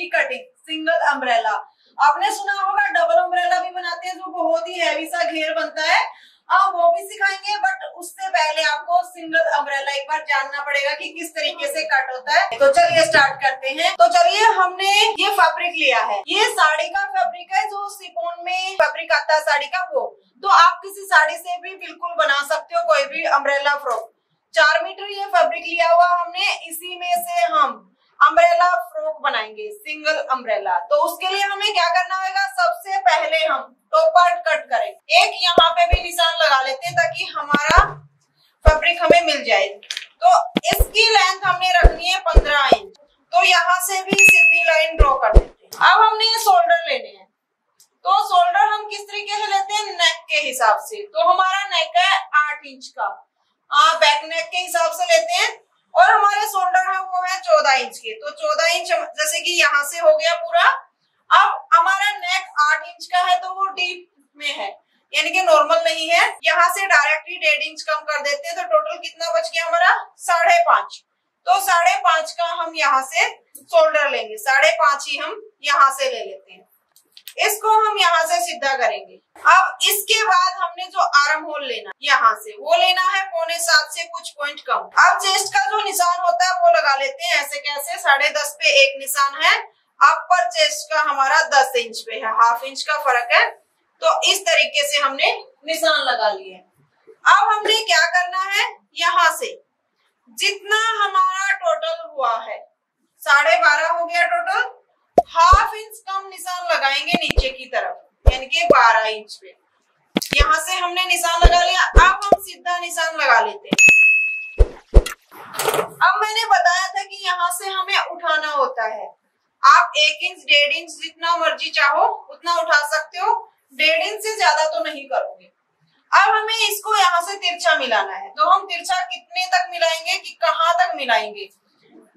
की cutting single umbrella आपने सुना होगा डबल अम्ब्रेला भी बनाते हैं, जो बहुत ही हैवी सा घेर बनता है। हाँ वो भी सिखाएँगे बट उससे पहले आपको सिंगल अम्ब्रेला एक बार जानना पड़ेगा कि किस तरीके से कट होता है। तो चलिए स्टार्ट करते हैं। तो चलिए, हमने ये फैब्रिक लिया है। ये साड़ी का फैब्रिक है, जो सिपोन में फैब्रिक आता है साड़ी का, वो। तो आप किसी साड़ी से भी बिल्कुल बना सकते हो, कोई भी अम्ब्रेला फ्रॉक चार मीटर ये फैब्रिक लिया हुआ हमने, इसी में से हम अम्ब्रेला फ्रॉक बनाएँगे सिंगल अम्ब्रेला तो उसके लिए हमें क्या करना होगा? सबसे पहले हम टॉप पार्ट कट करें एक यहाँ पे भी निशान लगा लेते हैं ताकि हमारा फैब्रिक हमें मिल जाए। तो इसकी लेंथ हमने रखनी है पंद्रह इंच तो यहाँ से भी सीधी लाइन ड्रॉ कर देते हैं। अब हमने ये शोल्डर लेने हैं। तो शोल्डर हम किस तरीके से लेते हैं? नेक के हिसाब से। तो हमारा नेक है आठ इंच का। आ, बैक नेक के हिसाब से लेते हैं। और हमारे शोल्डर है वो है चौदह इंच के। तो चौदह इंच जैसे कि यहाँ से हो गया पूरा। अब हमारा नेक आठ इंच का है तो वो डीप में है। यानी कि नॉर्मल नहीं है। यहाँ से डायरेक्टली डेढ़ इंच कम कर देते हैं तो टोटल कितना बच गया हमारा? साढ़े पाँच। तो साढ़े पाँच का हम यहाँ से शोल्डर लेंगे। साढ़े पाँच ही हम यहाँ से ले लेते हैं। इसको हम यहाँ से सीधा करेंगे। अब इसके बाद हमने जो आर्म होल लेना, यहाँ से। वो लेना है पौने सात से कुछ पॉइंट कम। अब चेस्ट का जो निशान होता है, वो लगा लेते हैं ऐसे कैसे? साढ़े दस पे एक निशान है अपर चेस्ट का हमारा दस इंच पे है। हाफ़ इंच का फ़र्क है। तो इस तरीके से हमने निशान लगा लिए अब हमने क्या करना है? यहाँ से। जितना हमारा टोटल हुआ है, साढ़े बारह हो गया टोटल हाफ़ इंच कम निशान लगाएँगे नीचे की तरफ़, यानी कि बारह इंच पे। यहाँ से हमने निशान लगा लिया, अब हम सीधा निशान लगा लेते हैं। अब मैंने बताया था कि यहाँ से हमें उठाना होता है। आप एक इंच, डेढ़ इंच जितना मर्ज़ी चाहो, उतना उठा सकते हो। डेढ़ इंच से ज़्यादा तो नहीं करोगे। अब हमें इसको यहाँ से तिरछा मिलाना है। तो हम तिरछा कितने तक मिलाएँगे कि कहाँ तक मिलाएँगे?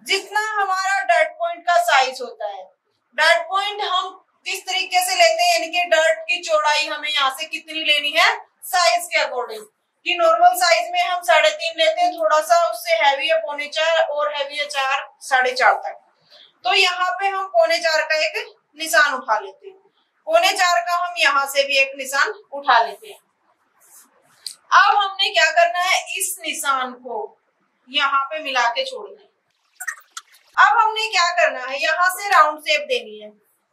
जितना हमारा डर्ट पॉइंट का साइज़ होता है। डर्ट पॉइंट हम किस तरीके से लेते हैं? यानी कि डर्ट की चौड़ाई हमें यहाँ से कितनी लेनी है? साइज़ के अकॉर्डिंग कि नॉर्मल साइज़ में हम साढ़े तीन लेते हैं, थोड़ा सा उससे हैवी है, पौने चार और हैवी है चार, साढ़े चार तक। तो यहाँ पे हम पौने चार का एक निशान उठा लेते हैं। पौने चार का हम यहाँ से भी एक निशान उठा लेते हैं। अब हमने क्या करना है? इस निशान को यहाँ पे मिला के छोड़ना है। अब हमने क्या करना है? यहाँ से राउंड शेप देनी है,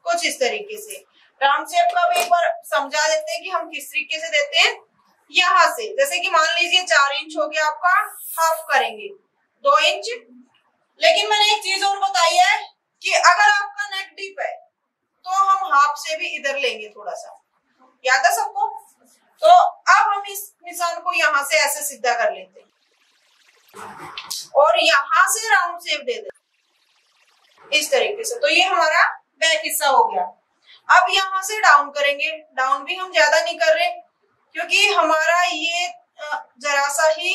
कुछ इस तरीके से। राउंड शेप का भी एक बार समझा देते हैं कि हम किस तरीके से देते हैं। यहाँ से, जैसे कि मान लीजिए चार इंच हो गया आपका हाफ़ करेंगे। दो इंच लेकिन मैंने एक चीज़ और बताई है कि अगर आपका नेक डीप है तो हम हाफ़ से भी इधर लेंगे थोड़ा सा याद है सबको? तो अब हम इस निशान को यहाँ से ऐसे सीधा कर लेते हैं। और यहाँ से राउंड शेप दे देते इस तरीके से। तो ये हमारा बैक हिस्सा हो गया। अब यहाँ से डाउन करेंगे। डाउन भी हम ज़्यादा नहीं कर रहे क्योंकि हमारा ये जरा सा ही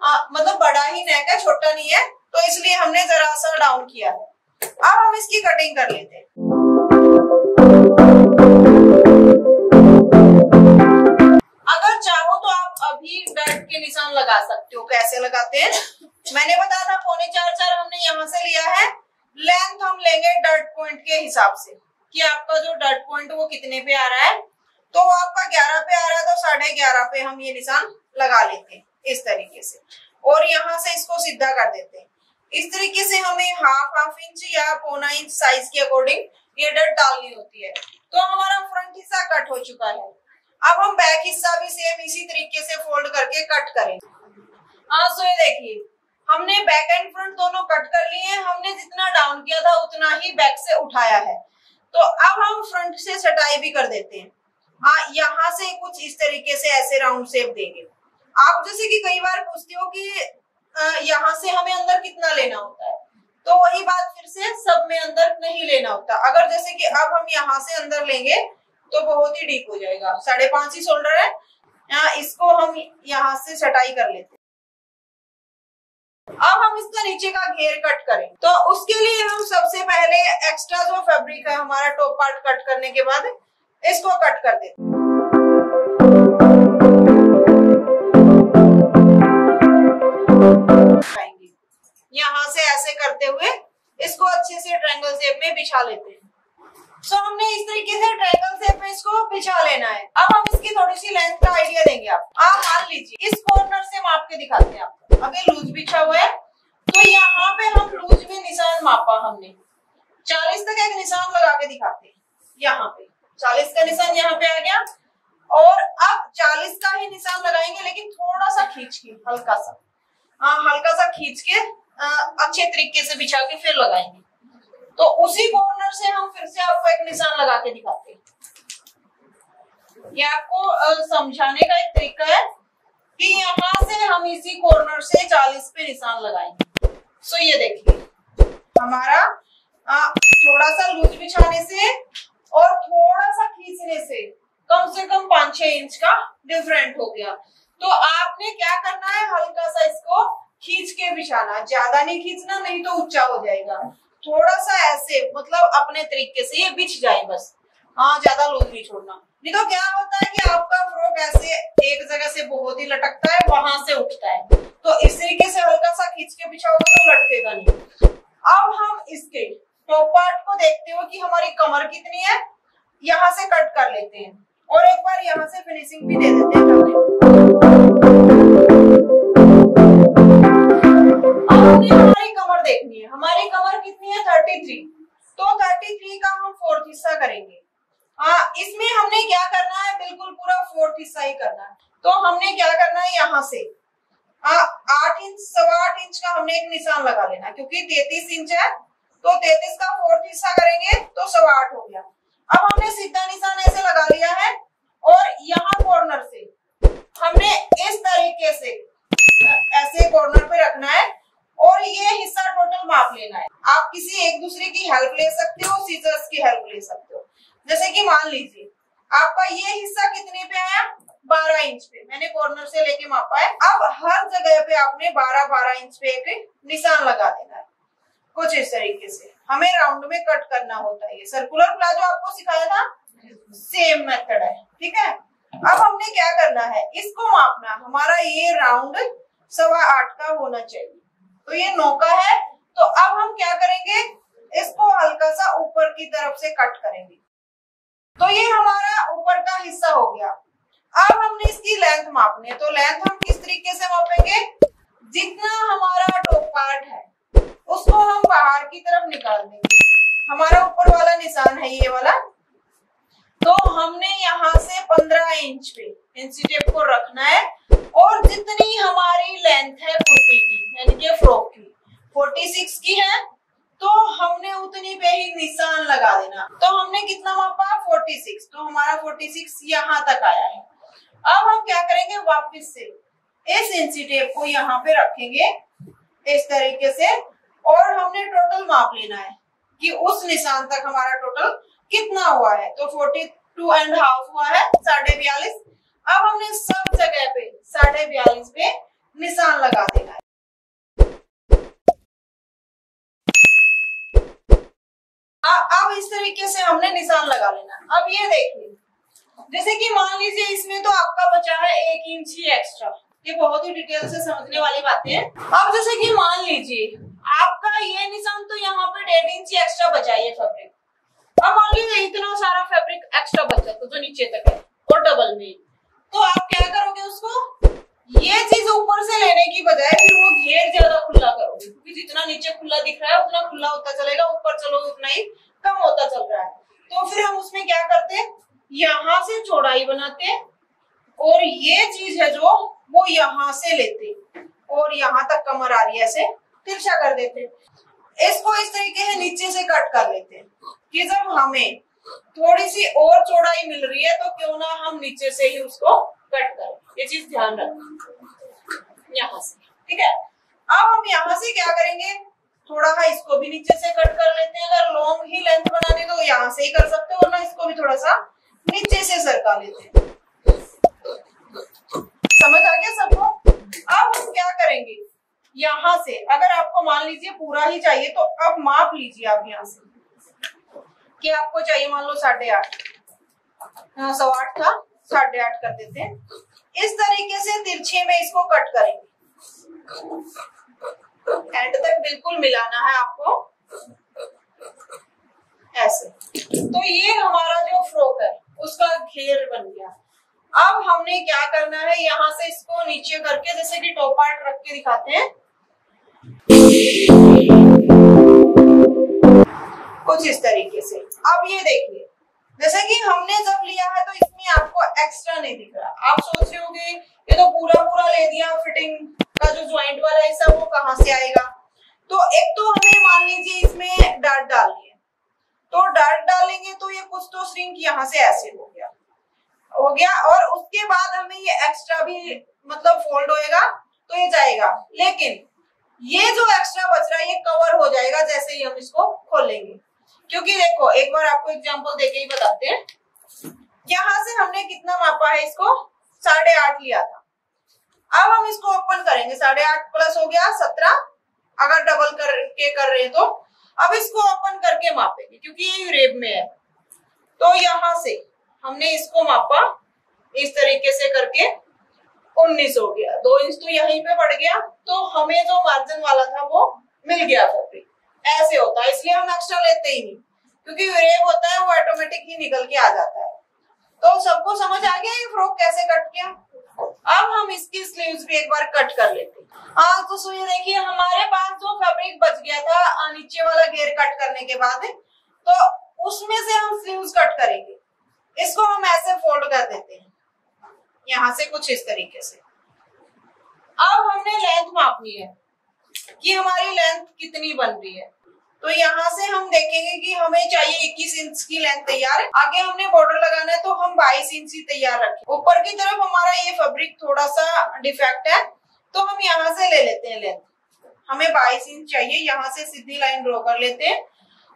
आ, मतलब बड़ा ही नेक है छोटा नहीं है तो इसलिए हमने जरा सा डाउन किया। है अब हम इसकी कटिंग कर लेते हैं। अगर चाहो तो आप अभी डर्ट के निशान लगा सकते हो। कैसे लगाते हैं? मैंने बताया था पौने चार चार हमने यहाँ से लिया है। लेंथ हम लेंगे डर्ट पॉइंट के हिसाब से। कि आपका जो डर्ट पॉइंट वो कितने पे आ रहा है? तो वो आपका ग्यारह पे आ रहा है तो साढ़े ग्यारह पे हम ये निशान लगा लेते हैं, इस तरीके से। और यहाँ से इसको सीधा कर देते हैं। इस तरीके से हमें हाफ़ हाफ़ इंच या पौना इंच साइज़ के अकॉर्डिंग ये डर्ट डालनी होती है। तो हमारा फ्रंट हिस्सा कट हो चुका है। अब हम बैक हिस्सा भी सेम इसी तरीके से फोल्ड करके कट करेंगे। हाँ सो ये देखिए। हमने बैक एंड फ्रंट दोनों कट कर लिए हैं। हमने जितना डाउन किया था, उतना ही बैक से उठाया है। तो अब हम फ्रंट से सटाई भी कर देते हैं। हाँ यहाँ से कुछ इस तरीके से ऐसे राउंड शेप देंगे। आप जैसे कि कई बार पूछते हो कि यहाँ से हमें अंदर कितना लेना होता है? तो वही बात फिर से सब में अंदर नहीं लेना होता। अगर जैसे कि अब हम यहाँ से अंदर लेंगे तो बहुत ही डीप हो जाएगा। साढ़े पाँच ही शोल्डर है। इसको हम यहाँ से सटाई कर लेते अब हम इसका नीचे का घेर कट करें। तो उसके लिए हम सबसे पहले एक्स्ट्रा जो फैब्रिक है, हमारा टॉप पार्ट कट करने के बाद इसको कट कर देते यहाँ से ऐसे करते हुए इसको अच्छे से ट्रायंगल शेप में बिछा लेते हैं। सो so, हमने इस तरीके से ट्रायंगल शेप में इसको बिछा लेना है। अब हम इसकी थोड़ी सी लेंथ का आइडिया देंगे आप। आप मान लीजिए इस कॉर्नर से माप के दिखाते हैं आपको। अब ये लूज बिछा हुआ है। तो यहाँ पे हम लूज में निशान मापा हमने। चालीस तक एक निशान लगा के दिखाते हैं। यहाँ पे। चालीस का निशान यहाँ पे आ गया। और अब चालीस का ही निशान लगाएँगे लेकिन थोड़ा सा खींच के हल्का सा। हाँ हल्का सा खींच के अच्छे तरीके से बिछा के फिर लगाएँगे। तो उसी कॉर्नर से हम फिर से आपको एक निशान लगा के दिखाते हैं। ये आपको समझाने का एक तरीका है कि यहाँ से हम इसी कॉर्नर से चालीस पे निशान लगाएँगे। सो ये देखिए। हमारा थोड़ा सा लूज बिछाने से और थोड़ा सा खींचने से कम से कम पाँच छह इंच का डिफरेंट हो गया। तो आपने क्या करना है? हल्का सा इसको खींच के बिछाना। ज़्यादा नहीं खींचना, नहीं तो ऊँचा हो जाएगा। थोड़ा सा ऐसे मतलब अपने तरीके से ये बिछ जाए बस। हाँ ज़्यादा लूज नहीं छोड़ना। नहीं तो क्या होता है कि आपका फ्रॉक ऐसे एक जगह से बहुत ही लटकता है, वहाँ से उठता है। तो इस तरीके से हल्का सा खींच के बिछाओगे तो लटकेगा नहीं। अब हम इसके टॉप पार्ट को देखते हो कि हमारी कमर कितनी है, यहाँ से कट कर लेते हैं। और एक बार यहाँ से फिनिशिंग भी दे देते हैं हमने देखनी है। हमारी कमर कितनी है? थर्टी थ्री तो थर्टी थ्री का हम फोर्थ हिस्सा करेंगे। हाँ इसमें हमने क्या करना है? बिल्कुल पूरा फोर्थ हिस्सा ही करना है। तो हमने क्या करना है? यहाँ से। आठ इंच, सवा आठ इंच का हमने एक निशान लगा लेना, क्योंकि तैतीस इंच है। तो तैतीस का फोर्थ हिस्सा करेंगे तो सवा आठ हो गया। अब हमने सीधा निशान ऐसे लगा लिया है, और यहाँ कॉर्नर से हमने इस तरीके से ऐसे कॉर्नर पे रखना है। और ये हिस्सा टोटल माप लेना है। आप किसी एक दूसरे की हेल्प ले सकते हो सीजर्स की हेल्प ले सकते हो। जैसे कि मान लीजिए, आपका ये हिस्सा कितने पे आया? बारह इंच पे। मैंने कॉर्नर से लेके मापा है। अब हर जगह पे आपने बारह बारह इंच पे एक निशान लगा देना है। कुछ इस तरीके से। हमें राउंड में कट करना होता है सर्कुलर प्लाजो आपको सिखाया था? सेम मेथड है। ठीक है? अब हमने क्या करना है? इसको मापना। हमारा ये राउंड सवा आठ का होना चाहिए। तो ये नौ का है। तो अब हम क्या करेंगे? इसको हल्का सा ऊपर की तरफ़ से कट करेंगे। तो ये हमारा ऊपर का हिस्सा हो गया। अब हमने इसकी लेंथ मापनी है। तो लेंथ हम किस तरीके से मापेंगे? जितना हमारा टॉप पार्ट है, उसको हम बाहर की तरफ़ निकाल देंगे। हमारा ऊपर वाला निशान है ये वाला। तो हमने यहाँ से 15 इंच पे इंची टेप को रखना है और जितनी हमारी लेंथ है कुर्ती की, यानी कि फ्रॉक की 46 की है तो हमने उतनी पे ही निशान लगा देना। तो हमने कितना मापा? 46 तो हमारा 46 यहाँ तक आया है। अब हम क्या करेंगे? वापस से इस इंची टेप को यहाँ पे रखेंगे इस तरीके से और हमने टोटल माप लेना है कि उस निशान तक हमारा टोटल कितना हुआ है? तो फोर्टी टू एंड हाफ़ हुआ है, साढ़े बयालीस। अब हमने सब जगह पे, साढ़े बयालीस पे निशान लगा देना है। अब इस तरीके से हमने निशान लगा लेना अब ये देखिए जैसे कि मान लीजिए इसमें तो आपका बचा है एक इंच ही एक्स्ट्रा ये बहुत ही डिटेल से समझने वाली बातें हैं। अब जैसे कि मान लीजिए, आपका ये निशान तो यहाँ पे डेढ़ इंच एक्स्ट्रा बचा है अब मान लीजिए इतना सारा फैब्रिक एक्स्ट्रा बचा तो जो नीचे तक है, और डबल में। तो आप क्या करोगे उसको? ये चीज़ ऊपर से लेने की बजाय फिर वो घेर ज़्यादा खुला करोगे, क्योंकि जितना नीचे खुला दिख रहा है, उतना खुला होता चलेगा, ऊपर चलो उतना ही कम होता चल रहा है। तो फिर हम उसमें क्या करते यहाँ से चौड़ाई बनाते और ये चीज़ है जो वो यहाँ से लेते और यहाँ तक कमर आ रही है, ऐसे तिरछा कर देते इसको इस तरीके से नीचे से कट कर लेते हैं कि जब हमें थोड़ी सी और चौड़ाई मिल रही है तो क्यों ना हम नीचे से ही उसको कट करें। ये चीज़ ध्यान रखना यहाँ से। ठीक है? अब हम यहाँ से क्या करेंगे? थोड़ा सा इसको भी नीचे से कट कर लेते हैं। अगर लॉन्ग ही लेंथ बनानी तो यहाँ से ही कर सकते हो, वरना इसको भी थोड़ा सा नीचे से सरका लेते हैं। समझ आ गया सबको? अब हम क्या करेंगे? यहाँ से। अगर आपको मान लीजिए पूरा ही चाहिए तो अब माप लीजिए आप यहाँ से। कि आपको चाहिए, मान लो साढ़े आठ। हाँ सौ आठ था, साढ़े आठ कर देते हैं। इस तरीके से तिरछे में इसको कट करेंगे। एंड तक बिल्कुल मिलाना है आपको। ऐसे। तो ये हमारा जो फ्रॉक है, उसका घेर बन गया। अब हमने क्या करना है, यहाँ से इसको नीचे करके, जैसे कि टॉप पार्ट रख के दिखाते हैं। कुछ इस तरीके से। अब ये देखिए, जैसे कि हमने जब लिया है तो इसमें आपको एक्स्ट्रा नहीं दिख रहा। आप सोच रहे होंगे, ये तो पूरा पूरा ले दिया फिटिंग का जो ज्वाइंट वाला हिस्सा, वो कहाँ से आएगा? तो एक तो हमें मान लीजिए इसमें डार्ट डालनी है तो डार्ट डालेंगे तो ये कुछ तो श्रिंक यहाँ से ऐसे हो गया। हो गया, और उसके बाद हमें ये एक्स्ट्रा भी मतलब फोल्ड होएगा तो ये जाएगा। लेकिन ये जो एक्स्ट्रा बच रहा है, ये कवर हो जाएगा जैसे ही हम इसको खोलेंगे। क्योंकि देखो, एक बार आपको एग्जांपल देके ही बताते हैं। यहाँ से हमने कितना मापा है इसको? साढ़े आठ लिया था। अब हम इसको ओपन करेंगे। साढ़े आठ प्लस हो गया सत्रह। अगर डबल करके कर रहे हैं तो। अब इसको ओपन करके मापेंगे, क्योंकि ये यूरेब में है। तो यहाँ से हमने इसको मापा। इस तरीके से करके उन्नीस हो गया। दो इंच तो यहीं पे बढ़ गया। तो हमें जो मार्जिन वाला था वो मिल गया फैब्रिक ऐसे होता है, इसलिए हम एक्स्ट्रा लेते ही नहीं। क्योंकि वेरेब होता है, वो ऑटोमेटिक ही निकल के आ जाता है। तो सबको समझ आ गया ये फ्रॉक कैसे कट किया? अब हम इसकी स्लीव्स भी एक बार कट कर लेते हैं। हाँ तो सुनिए, देखिए, हमारे पास जो फैब्रिक बच गया था नीचे वाला घेर कट करने के बाद तो उसमें से हम स्लीव्स कट करेंगे। इसको हम ऐसे फोल्ड कर देते हैं। यहाँ से कुछ इस तरीके से। लेंथ मापनी है कि हमारी लेंथ कितनी बन रही है। तो यहाँ से हम देखेंगे कि हमें चाहिए 21 इंच की लेंथ तैयार। है आगे हमने बॉर्डर लगाना है तो हम 22 इंच ही तैयार रखें। ऊपर की तरफ़ हमारा ये फैब्रिक थोड़ा सा डिफेक्ट है तो हम यहाँ से ले लेते हैं लेंथ हमें 22 इंच चाहिए, यहाँ से सीधी लाइन ड्रॉ कर लेते हैं।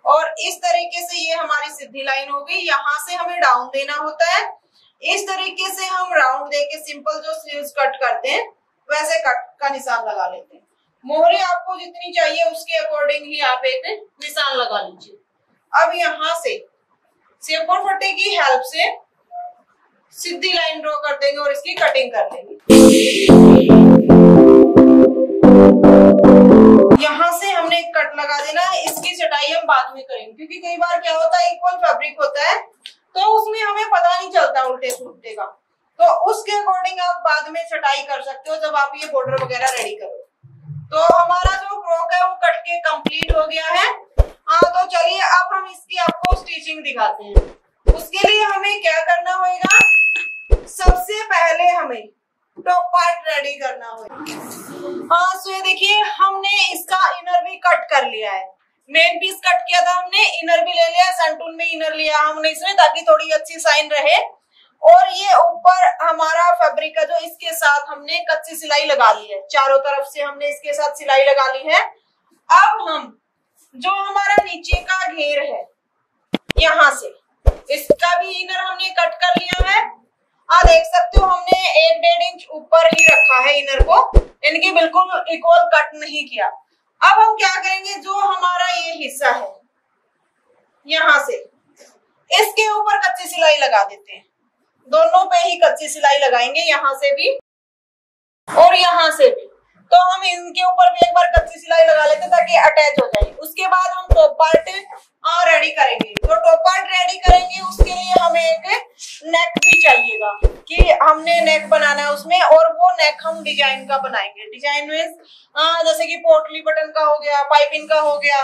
और इस तरीके से ये हमारी सीधी लाइन हो गई। यहाँ से हमें डाउन देना होता है। इस तरीके से हम राउंड दे के सिंपल जो स्लीव्स कट करते हैं वैसे कट का निशान लगा लेते हैं। मोहरे आपको जितनी चाहिए उसके अकॉर्डिंग ही आप एक निशान लगा लीजिए। अब यहाँ से सेपर फटे की हेल्प से सीधी लाइन ड्रॉ कर देंगे और इसकी कटिंग कर लेंगे। यहाँ से हमने एक कट लगा देना है, इसकी चटाई हम बाद में करेंगे, क्योंकि कई बार क्या होता है इक्वल फैब्रिक होता है तो उसमें हमें पता नहीं चलता उल्टे सुलटे का। तो उसके अकॉर्डिंग आप बाद में छटाई कर सकते हो जब आप ये बॉर्डर वगैरह रेडी करो। तो हमारा जो फ्रॉक है, वो कट के कंप्लीट हो गया है। हाँ तो चलिए अब हम इसकी आपको स्टिचिंग दिखाते हैं। उसके लिए हमें क्या करना होगा सबसे पहले हमें टॉप पार्ट रेडी करना होगा हाँ सो ये देखिए, हमने इसका इनर भी कट कर लिया है। मेन पीस कट किया था हमने इनर भी ले लिया सेंटून में इनर लिया हमने इसमें, ताकि थोड़ी अच्छी साइन रहे। और ये ऊपर हमारा फैब्रिक का जो इसके साथ हमने कच्ची सिलाई लगा ली है। चारों तरफ़ से हमने इसके साथ सिलाई लगा ली है। अब हम, जो हमारा नीचे का घेर है, यहाँ से, इसका भी इनर हमने कट कर लिया है। आप देख सकते हो, हमने एक डेढ़ इंच ऊपर ही रखा है इनर को। इनकी बिल्कुल इक्वल कट नहीं किया। अब हम क्या करेंगे, जो हमारा ये हिस्सा है, यहाँ से, इसके ऊपर कच्ची सिलाई लगा देते हैं। दोनों पे ही कच्ची सिलाई लगाएँगे यहाँ से भी और यहाँ से भी। तो हम इनके ऊपर भी एक बार कच्ची सिलाई लगा लेते ताकि अटैच हो जाए। उसके बाद हम टॉप पार्ट रेडी करेंगे। तो टॉप रेडी करेंगे, उसके लिए हमें एक नेक भी चाहिएगा। कि हमने नेक बनाना है उसमें, और वो नेक हम डिज़ाइन का बनाएँगे। डिज़ाइन में जैसे कि पोटली बटन का हो गया पाइपिंग का हो गया,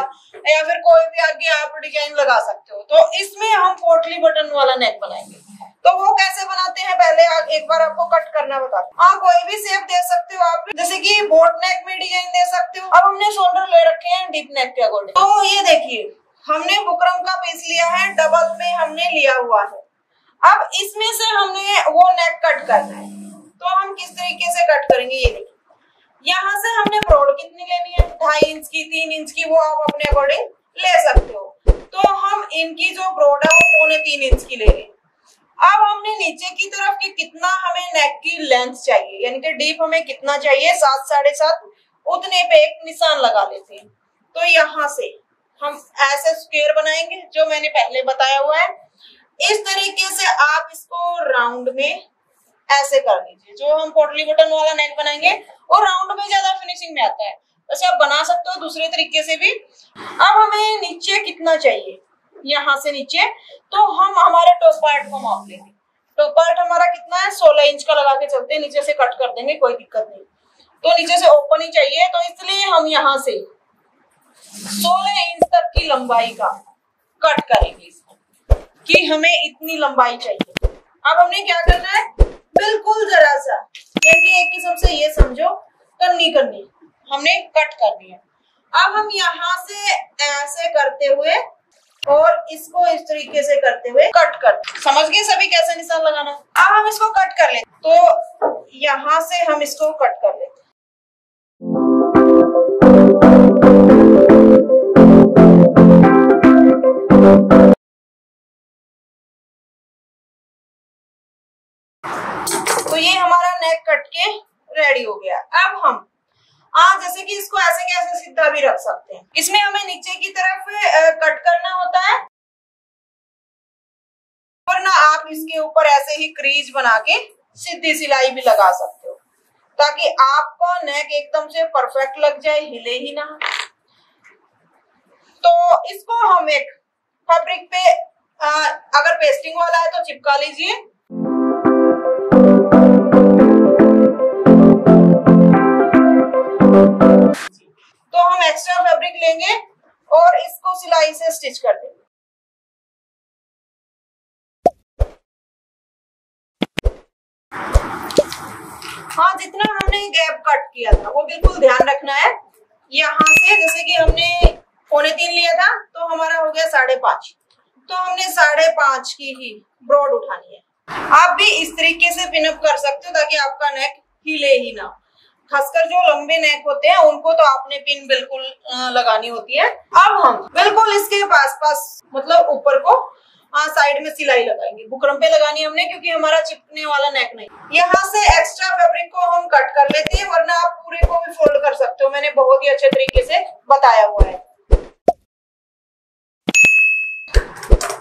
या फिर कोई भी आगे आप डिज़ाइन लगा सकते हो। तो इसमें हम पोटली बटन वाला नेक बनाएँगे। तो वो कैसे बनाते हैं, पहले एक बार आपको कट करना बता हाँ कोई भी सेप दे सकते हो आप। जैसे कि बोट नेक में डिज़ाइन दे सकते हो। अब हमने शोल्डर ले रखे हैं डीप नेक के अकॉर्डिंग तो ये देखिए हमने बुकरम का पीस लिया है, डबल में हमने लिया हुआ है। अब इसमें से हमने वो नेक कट करना है। तो हम किस तरीके से कट करेंगे ये देखिए। यहाँ से हमने ब्रॉड कितनी लेनी है? ढाई इंच की, तीन इंच की, वो आप अपने अकॉर्डिंग ले सकते हो। तो हम इनकी जो ब्रॉड है, वो पौने तीन इंच की ले रहे हैं अब हमने नीचे की तरफ़ की कितना हमें नेक की लेंथ चाहिए, यानी कि डीप हमें कितना चाहिए? सात, साढ़े सात, उतने पे एक निशान लगा लेते हैं। तो यहाँ से हम ऐसे स्क्वेयर बनाएँगे, जो मैंने पहले बताया हुआ है। इस तरीके से आप इसको राउंड में ऐसे कर दीजिए। जो हम पोटली बटन वाला नेक बनाएँगे और राउंड में ज़्यादा फिनिशिंग में आता है। वैसे आप बना सकते हो दूसरे तरीके से भी। अब हमें नीचे कितना चाहिए? यहाँ से नीचे। तो हम हमारे टॉप पार्ट को माप लेंगे। टॉप पार्ट हमारा कितना है? सोलह इंच का लगा के चलते हैं। नीचे से कट कर देंगे, कोई दिक्कत नहीं। तो नीचे से ओपन ही चाहिए। तो इसलिए हम यहाँ से सोलह इंच तक की लंबाई का कट करेंगे इसको, कि हमें इतनी लंबाई चाहिए। अब हमने क्या करना है? बिल्कुल जरा सा यानी एक किस्म से ये समझो, करनी करनी, हमने कट करनी है। अब हम यहाँ से ऐसे करते हुए और इसको इस तरीके से करते हुए कट कर, समझ गए सभी कैसे निशान लगाना? अब हम इसको कट कर लेते तो यहाँ से हम इसको कट कर लेते कट के रेडी हो गया अब हम हाँ जैसे कि इसको ऐसे कैसे सीधा भी रख सकते हैं। इसमें हमें नीचे की तरफ़ कट करना होता है। वरना आप इसके ऊपर ऐसे ही क्रीज बना के सीधी सिलाई भी लगा सकते हो। ताकि आपका नेक एकदम से परफेक्ट लग जाए हिले ही ना। तो इसको हम एक फैब्रिक पे आ, अगर पेस्टिंग वाला है तो चिपका लीजिए। तो हम एक्स्ट्रा फैब्रिक लेंगे और इसको सिलाई से स्टिच कर देंगे। हाँ जितना हमने गैप कट किया था, वो बिल्कुल ध्यान रखना है। यहाँ से, जैसे कि हमने पौने तीन लिया था तो हमारा हो गया साढ़े पाँच। तो हमने साढ़े पाँच की ही ब्रॉड उठानी है। आप भी इस तरीके से पिनअप कर सकते हो ताकि आपका नेक हिले ही ना खासकर जो लंबे नेक होते हैं, उनको तो आपने पिन बिल्कुल लगानी होती है। अब हम बिल्कुल इसके पास पास मतलब ऊपर को साइड में सिलाई लगाएँगे। बुकरम पे लगानी हमने, क्योंकि हमारा चिपकने वाला नेक नहीं। यहाँ से एक्स्ट्रा फैब्रिक को हम कट कर लेते हैं, वरना आप पूरे को भी फोल्ड कर सकते हो। मैंने बहुत ही अच्छे तरीके से बताया हुआ है।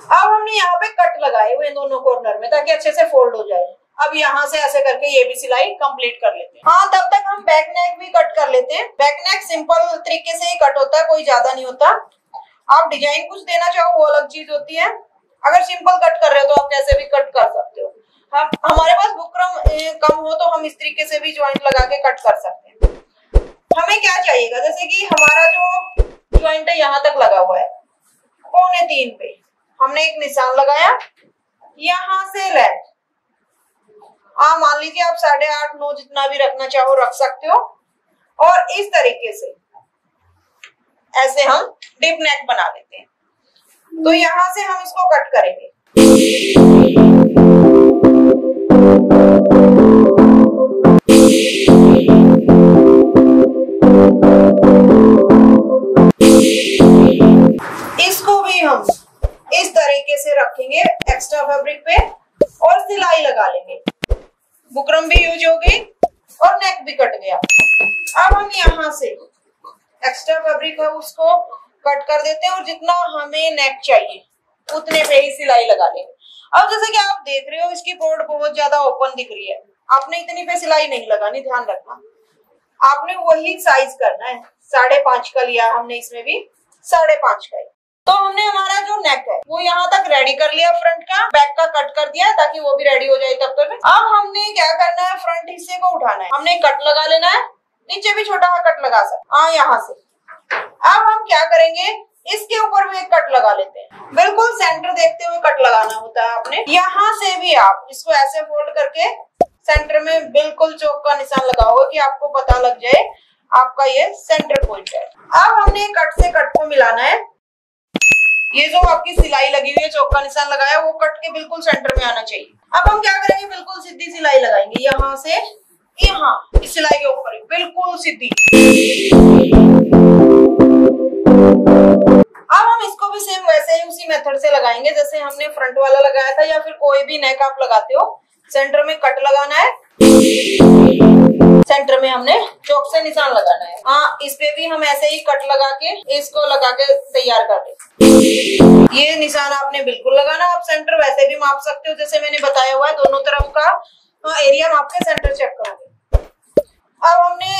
अब हमने यहाँ पे कट लगाए हुए दोनों कॉर्नर में, ताकि अच्छे से फोल्ड हो जाए। अब यहाँ से ऐसे करके ये भी सिलाई कंप्लीट कर लेते हैं। हाँ तब तक हम बैक नेक भी कट कर लेते हैं। बैक नेक सिंपल तरीके से ही कट होता है कोई ज़्यादा नहीं होता। आप डिज़ाइन कुछ देना चाहो, वो अलग चीज़ होती है। अगर सिंपल कट कर रहे हो तो आप कैसे भी कट कर सकते हो। हम, हमारे पास बुकरम कम हो तो हम इस तरीके से भी ज्वाइंट लगा के कट कर सकते हैं। हमें क्या चाहिएगा? जैसे कि हमारा जो ज्वाइंट है, यहाँ तक लगा हुआ है। पौने तीन पे। हमने एक निशान लगाया। यहाँ से लेंथ हाँ मान लीजिए आप साढ़े आठ, नौ जितना भी रखना चाहो रख सकते हो। और इस तरीके से ऐसे हम डिप नेक बना देते हैं। तो यहाँ से हम इसको कट करेंगे। कट कर देते हैं और जितना हमें नेक चाहिए, उतने पे ही सिलाई लगा लेंगे। अब जैसे कि आप देख रहे हो, इसकी बोर्ड बहुत ज़्यादा ओपन दिख रही है। आपने इतनी पे सिलाई नहीं लगानी, ध्यान रखना। आपने वही साइज़ करना है। साढ़े पाँच का लिया, हमने इसमें भी साढ़े पाँच का तो हमने हमारा जो नेक है, वो यहाँ तक रेडी कर लिया फ्रंट का बैक का कट कर दिया ताकि वो भी रेडी हो जाए तब तक। अब हमने क्या करना है फ्रंट हिस्से को उठाना है। हमने कट लगा लेना है, नीचे भी छोटा सा कट लगा सकते हाँ यहाँ से। अब हम क्या करेंगे? इसके ऊपर भी एक कट लगा लेते हैं। बिल्कुल सेंटर देखते हुए कट लगाना होता है आपने। यहाँ से भी आप इसको ऐसे फोल्ड करके सेंटर में बिल्कुल चौक का निशान लगाओगे कि आपको पता लग जाए, आपका ये सेंटर पॉइंट है। अब हमने कट से कट को मिलाना है। ये जो आपकी सिलाई लगी हुई है, चौक का निशान लगाया, वो कट के बिल्कुल सेंटर में आना चाहिए। अब हम क्या करेंगे? बिल्कुल सीधी सिलाई लगाएँगे। यहाँ से, यहाँ, इस सिलाई के ऊपर बिल्कुल सीधी। अब हम इसको भी सेम वैसे ही उसी मेथड से लगाएँगे जैसे हमने फ्रंट वाला लगाया था या फिर कोई भी नेक आप लगाते हो सेंटर में कट लगाना है। सेंटर में हमने चौक से निशान लगाना है। हाँ इस पे भी हम ऐसे ही कट लगा के इसको लगा के तैयार कर दे। ये निशान आपने बिल्कुल लगाना आप सेंटर वैसे भी माप सकते हो जैसे मैंने बताया हुआ है दोनों तरफ़ का हाँ, एरिया माप के सेंटर चेक करोगे। अब हमने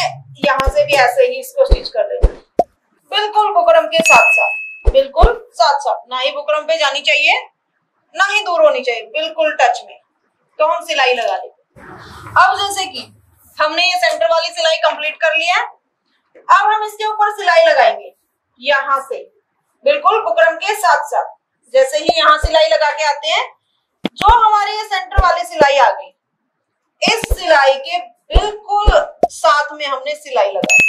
यहाँ से भी ऐसे ही इसको स्टिच कर देना बिल्कुल बुकरम के साथ साथ बिल्कुल, साथ साथ। ना ही बुकरम पे जानी चाहिए, ना ही दूर होनी चाहिए, बिल्कुल टच में। तो हम सिलाई लगा लेते अब जैसे कि हमने ये सेंटर वाली सिलाई कंप्लीट कर लिया अब हम इसके ऊपर सिलाई लगाएँगे, यहाँ से। बिल्कुल, बुकरम के साथ साथ। जैसे ही यहाँ सिलाई लगा के आते हैं, जो हमारे ये सेंटर वाली सिलाई आ गई, इस सिलाई के बिल्कुल साथ में हमने सिलाई लगाई।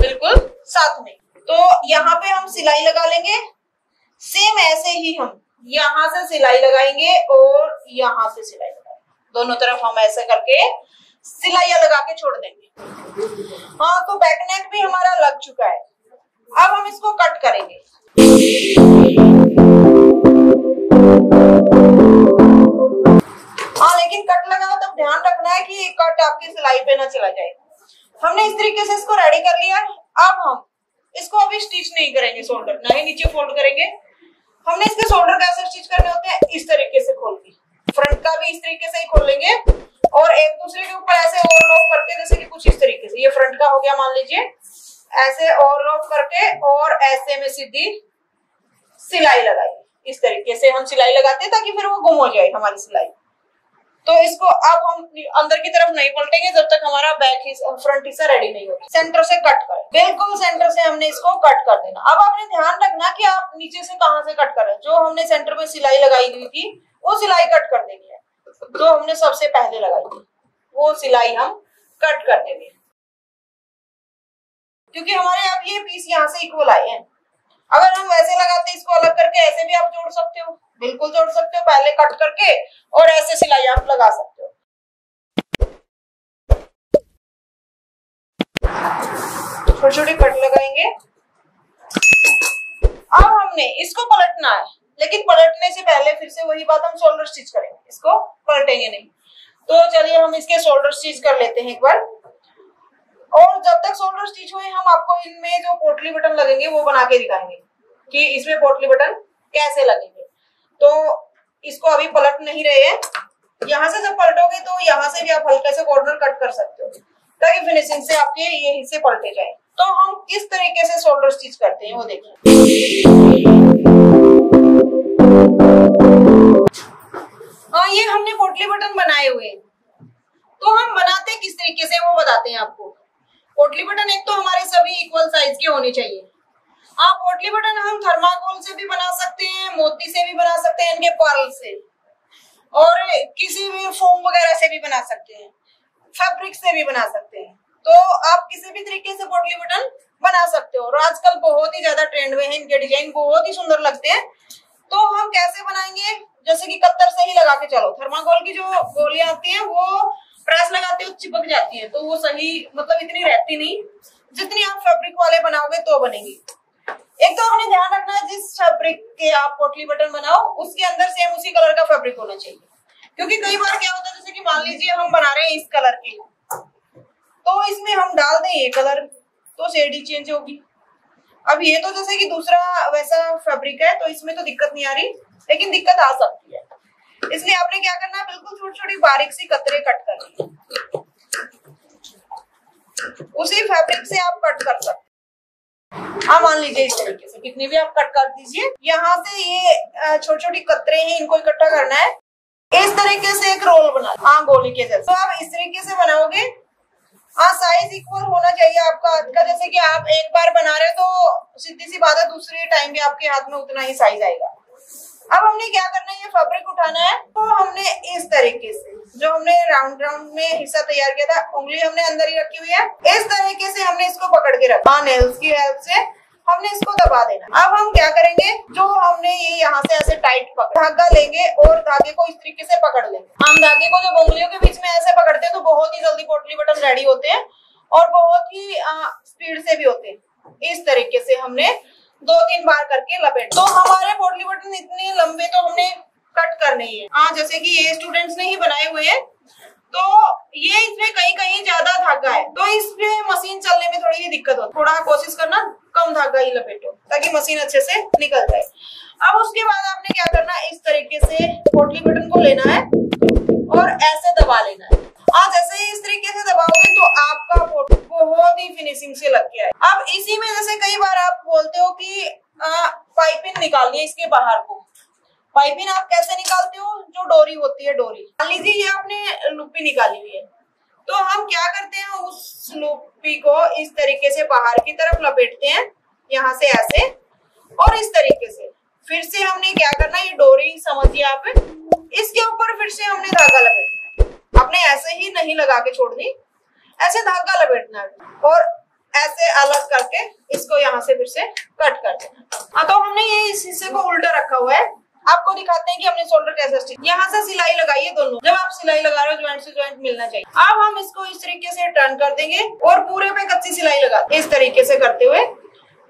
बिल्कुल, साथ में। तो यहाँ पे हम सिलाई लगा लेंगे। सेम ऐसे ही हम यहाँ से सिलाई लगाएँगे और यहाँ से सिलाई लगाएँगे। दोनों तरफ़ हम ऐसे करके सिलाइया लगा के छोड़ देंगे। हाँ तो बैक नेक भी हमारा लग चुका है। अब हम इसको कट करेंगे। हाँ लेकिन कट लगाओ तब ध्यान रखना है कि कट आपकी सिलाई पे ना चला जाए। हमने इस तरीके से इसको रेडी कर लिया अब हम इसको अभी स्टिच नहीं करेंगे शोल्डर ना ही नीचे फोल्ड करेंगे। हमने इसके शोल्डर कैसे स्टिच करने होते हैं, इस तरीके से खोल के। फ्रंट का भी इस तरीके से ही खोल लेंगे। और एक दूसरे के ऊपर ऐसे ओवरलॉक करके, जैसे कि कुछ इस तरीके से। ये फ्रंट का हो गया, मान लीजिए। ऐसे ओवरलॉक करके और ऐसे में सीधी सिलाई लगाई इस तरीके से हम सिलाई लगाते हैं, ताकि फिर वो गुम हो जाए, हमारी सिलाई। तो इसको अब हम अंदर की तरफ़ नहीं पलटेंगे जब तक हमारा बैक फ्रंट हिस्सा रेडी नहीं होगा। सेंटर से कट करें। बिल्कुल सेंटर से हमने इसको कट कर देना। अब आपने ध्यान रखना कि आप नीचे से कहाँ से कट करें जो हमने सेंटर में सिलाई लगाई हुई थी, वो सिलाई कट कर देनी है। जो हमने सबसे पहले लगाई थी, वो सिलाई हम कट कर देंगे क्योंकि हमारे आप ये पीस यहाँ से इक्वल आए हैं। अगर हम वैसे लगाते इसको अलग करके, ऐसे भी आप जोड़ सकते हो। बिल्कुल जोड़ सकते हो, पहले कट करके और ऐसे सिलाई आप लगा सकते हो। छोटी छोटी कट लगाएँगे। अब हमने इसको पलटना है, लेकिन पलटने से पहले फिर से वही बात हम शोल्डर स्टिच करेंगे। इसको पलटेंगे नहीं। तो चलिए हम इसके शोल्डर स्टिच कर लेते हैं एक बार। और जब तक शोल्डर स्टिच हुए हम आपको इनमें जो पोटली बटन लगेंगे, वो बना के दिखाएँगे कि इसमें पोटली बटन कैसे लगेंगे। तो इसको अभी पलट नहीं रहे हैं। यहाँ से जब पलटोगे तो यहाँ से भी आप हल्के से कॉर्नर कट कर सकते हो। ताकि फिनिशिंग से आपके ये हिस्से पलटे जाए। तो हम किस तरीके से शोल्डर स्टिच करते हैं, वो देखिए। हाँ ये हमने पोटली बटन बनाए हुए तो हम बनाते किस तरीके से, वो बताते हैं आपको। पोटली बटन एक तो हमारे सभी इक्वल साइज़ के होने चाहिए। हाँ पोटली बटन हम थर्माकोल से भी बना सकते हैं, मोती से भी बना सकते हैं, इनके पर्ल से। और किसी भी फोम वगैरह से भी बना सकते हैं फैब्रिक से भी बना सकते हैं। तो आप किसी भी तरीके से पोटली बटन बना सकते हो। और आजकल बहुत ही ज़्यादा ट्रेंड में है इनके डिज़ाइन बहुत ही सुंदर लगते हैं। तो हम कैसे बनाएँगे? जैसे कि कत्तर से ही लगा के चलो। थर्माकोल की जो गोलियाँ आती है, वो प्रेस लगाते हो, चिपक जाती है तो वो सही मतलब इतनी रहती नहीं। जितनी आप फैब्रिक वाले बनाओगे तो बनेगी। एक तो आपने ध्यान रखना, जिस फैब्रिक के आप पोटली बटन बनाओ, उसके अंदर सेम उसी कलर का फैब्रिक होना चाहिए। क्योंकि कई बार क्या होता है, जैसे कि मान लीजिए हम बना रहे हैं इस कलर की। तो इसमें हम डाल दें ये कलर तो शेड चेंज होगी। अब ये तो जैसे कि दूसरा वैसा फैब्रिक है तो इसमें तो दिक्कत नहीं आ रही, लेकिन दिक्कत आ सकती है। इसलिए आपने क्या करना है? बिल्कुल छोटी छोटी बारीक सी कतरे कट कर। उसी फैब्रिक से आप कट कर सकते हाँ। मान लीजिए इस तरीके से। कितनी भी आप कट कर दीजिए। यहाँ से ये छोटी छोटी कतरे हैं, इनको इकट्ठा करना है। इस तरीके से एक रोल बना हाँ गोली के जैसे। तो आप इस तरीके से बनाओगे। हाँ साइज़ इक्वल होना चाहिए आपका हाथ का। जैसे कि आप एक बार बना रहे तो सीधी सी बात है, दूसरे टाइम भी आपके हाथ में उतना ही साइज़ आएगा। अब हमने क्या करना है? ये फैब्रिक उठाना है। तो हमने इस तरीके से, जो हमने राउंड राउंड में हिस्सा तैयार किया था, उंगली हमने अंदर ही रखी हुई है। इस तरीके से हमने इसको पकड़ के रखा। नेल्स की हेल्प से हमने इसको दबा देना। अब हम क्या करेंगे? जो हमने ये यहाँ से ऐसे टाइट पकड़, धागा लेंगे और धागे को इस तरीके से पकड़ लेंगे। हम धागे को जब उंगलियों के बीच में ऐसे पकड़ते हैं तो बहुत ही जल्दी पोटली बटन रेडी होते हैं और बहुत ही स्पीड से भी होते हैं। इस तरीके से हमने दो तीन बार करके लपेट। तो हमारे पोटली बटन इतने लंबे तो हमने कट करने ही। है, जैसे कि ये स्टूडेंट्स ने ही बनाए हुए हैं। तो ये इसमें कहीं कहीं ज़्यादा धागा है। तो इसमें मशीन चलने में थोड़ी दिक्कत हो। थोड़ा कोशिश करना, कम धागा ही लपेटो, ताकि मशीन अच्छे से निकल जाए। अब उसके बाद आपने क्या करना, इस तरीके से पोटली बटन को लेना है और ऐसे दबा लेना है। हाँ जैसे ही इस तरीके से दबाओगे तो आपका फ़ोटो बहुत ही फिनिशिंग से लग गया है। अब इसी में जैसे कई बार आप बोलते हो कि पाइपिंग निकालनी है इसके बाहर को। पाइपिंग आप कैसे निकालते हो? जो डोरी होती है डोरी। मान लीजिए ये आपने लुपी निकाली हुई है। तो हम क्या करते हैं, उस लुपी को इस तरीके से बाहर की तरफ़ लपेटते हैं, यहाँ से ऐसे, और इस तरीके से। फिर से हमने क्या करना ये डोरी, समझिए आप, इसके ऊपर फिर से हमने धागा लपेटना है आपने ऐसे ही नहीं लगा के छोड़नी। ऐसे धागा लपेटना है। और ऐसे अलग करके इसको यहाँ से फिर से कट कर देना। हाँ तो हमने ये इस हिस्से को उल्टा रखा हुआ है। आपको दिखाते हैं कि हमने शोल्डर कैसे स्टिच यहाँ से सिलाई लगाइए दोनों। जब आप सिलाई लगा रहे हो ज्वाइंट से ज्वाइंट मिलना चाहिए। अब हम इसको इस तरीके से टर्न कर देंगे और पूरे पे कच्ची सिलाई लगा इस तरीके से करते हुए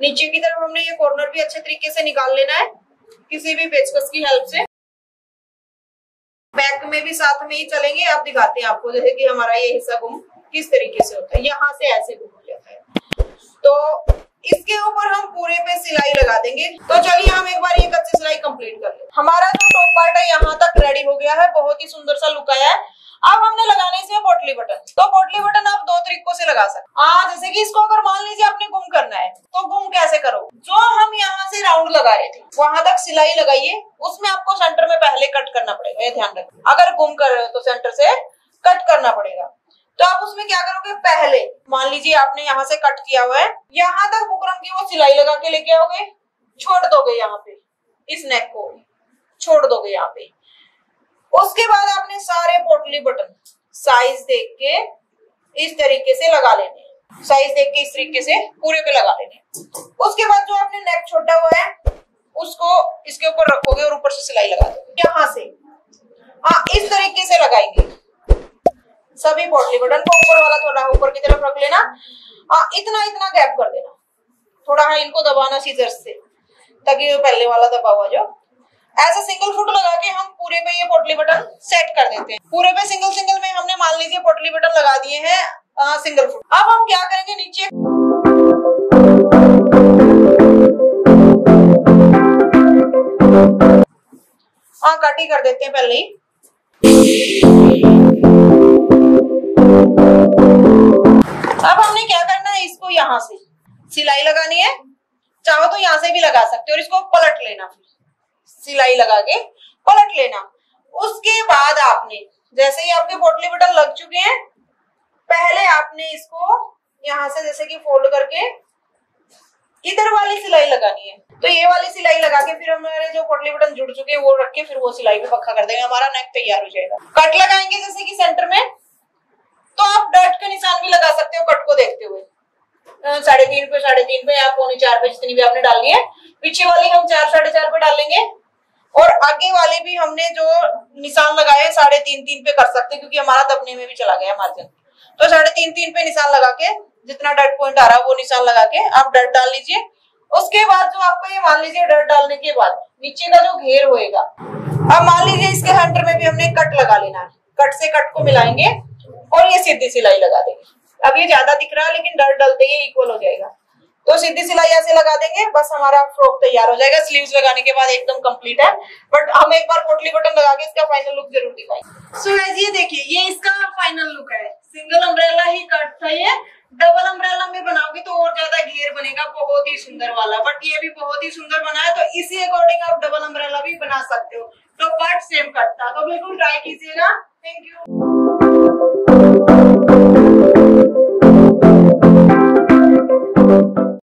नीचे की तरफ़ हमने ये कॉर्नर भी अच्छे तरीके से निकाल लेना है। किसी भी पेचकस की हेल्प से। बैक में भी साथ में ही चलेंगे। आप दिखाते हैं आपको जैसे कि हमारा ये हिस्सा गुम किस तरीके से होता है। यहाँ से ऐसे गुम हो जाता है। तो इसके ऊपर हम पूरे पे सिलाई लगा देंगे। तो चलिए हम एक बार ये कच्ची सिलाई कंप्लीट कर ले। हमारा जो टॉप पार्ट है, यहाँ तक रेडी हो गया है। बहुत ही सुंदर सा लुक आया है। अब हमने लगाने से पोटली बटन। तो पोटली बटन आप दो तरीकों से लगा सकते हाँ। जैसे कि इसको अगर मान लीजिए आपने गुम करना है तो गुम कैसे करो जो हम यहाँ से राउंड लगा रहे वहाँ तक सिलाई लगाइए, उसमें आपको सेंटर में पहले कट करना पड़ेगा, ये ध्यान रखें अगर गुम कर रहे हो तो सेंटर से कट करना पड़ेगा। तो आप उसमें क्या करोगे? पहले, मान लीजिए आपने यहाँ से कट किया हुआ है, यहाँ तक बुकरम की वो सिलाई लगा के लेके आओगे, छोड़ दोगे यहाँ पे, इस नेक को, छोड़ दोगे यहाँ पे। उसके बाद आपने सारे पोटली बटन साइज़ देख के इस तरीके से लगा लेने साइज़ देख के इस तरीके से पूरे पे लगा लेने उसके बाद जो आपने नेक छोटा हुआ है उसको इसके ऊपर रखोगे और ऊपर से सिलाई लगा दोगे। यहाँ से। हाँ इस तरीके से लगाएँगे। सभी पोटली बटन को ऊपर वाला थोड़ा ऊपर की तरफ़ रख लेना। हाँ इतना इतना गैप कर देना। थोड़ा हाँ इनको दबाना सीजर से ताकि वो पहले वाला दबा हुआ जो। ऐसे सिंगल फुट लगा के हम पूरे पे ये पोटली बटन सेट कर देते हैं। पूरे पे सिंगल सिंगल में हमने मान लीजिए पोटली बटन लगा दिए हैं आ, सिंगल फुट अब हम क्या करेंगे नीचे? हाँ कट ही कर देते हैं पहले ही अब हमने क्या करना है इसको यहाँ से सिलाई लगानी है चाहो तो यहाँ से भी लगा सकते हो और इसको पलट लेना फिर सिलाई लगा के पलट लेना उसके बाद आपने जैसे ही आपके पोटली बटन लग चुके हैं पहले आपने इसको यहाँ से जैसे कि फोल्ड करके इधर वाली सिलाई लगानी है। तो ये वाली सिलाई लगा के फिर हमारे जो पोटली बटन जुड़ चुके हैं, वो रख के फिर वो सिलाई भी पक्का कर देंगे। हमारा नेक तैयार हो जाएगा। कट लगाएँगे जैसे कि सेंटर में। तो आप डट का निशान भी लगा सकते हो कट को देखते हुए। साढ़े तीन पे, साढ़े तीन पे या पौने चार पे जितनी भी आपने डालनी है। पीछे वाली हम चार, साढ़े चार पे डालेंगे। और आगे वाले भी हमने जो निशान लगाए साढ़े तीन तीन पे कर सकते हैं, क्योंकि हमारा दबने में भी चला गया मार्जिन तो साढ़े तीन तीन पे निशान लगा के जितना डट पॉइंट आ रहा है वो निशान लगा के आप डट डाल लीजिए। उसके बाद जो आपको ये मान लीजिए डट डालने के बाद नीचे का जो घेर होएगा अब मान लीजिए इसके सेंटर में भी हमने कट लगा लेना है। कट से कट को मिलाएँगे और ये सीधी सिलाई लगा देंगे। अब ये ज़्यादा दिख रहा है लेकिन डर डालते ही इक्वल हो जाएगा। तो सीधी सिलाई ऐसे लगा देंगे बस हमारा फ्रॉक तैयार हो जाएगा। स्लीव्स लगाने के बाद एकदम कंप्लीट है। बट हम एक बार पोटली बटन लगा के इसका फाइनल लुक ज़रूर दिखाएँगे। सो so, ये देखिए ये इसका फाइनल लुक है। सिंगल अम्ब्रेला ही कट था ये। डबल अम्ब्रेला में बनाओगे तो और ज़्यादा घेर बनेगा, बहुत ही सुंदर वाला। बट ये भी बहुत ही सुंदर बना है तो इसी अकॉर्डिंग आप डबल अम्ब्रेला भी बना सकते हो। तो बट सेम कटता तो बिल्कुल ट्राई कीजिएगा। Thank you